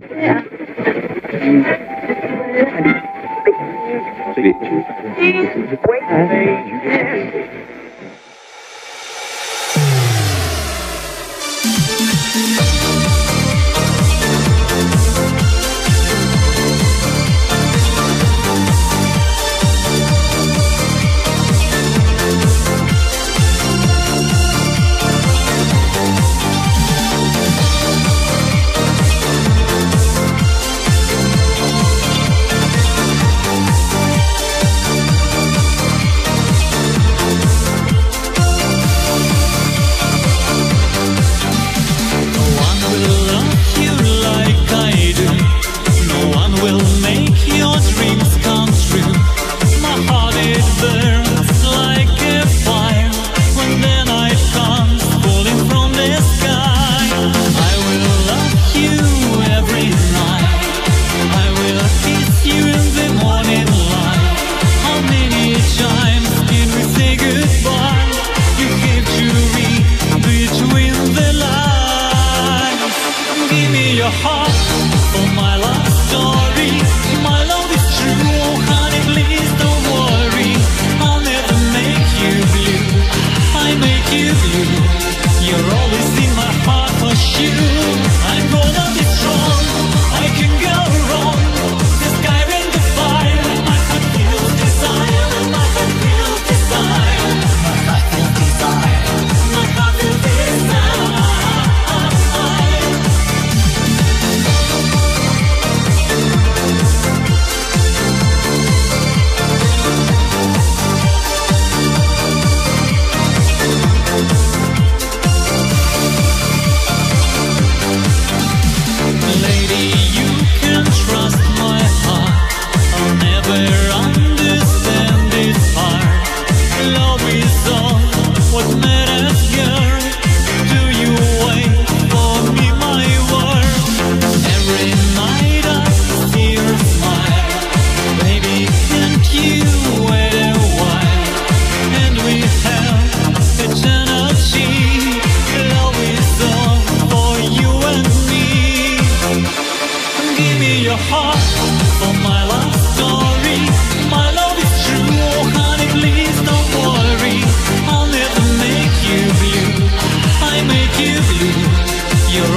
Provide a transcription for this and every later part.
you. You're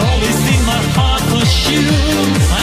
always in my heart for sure.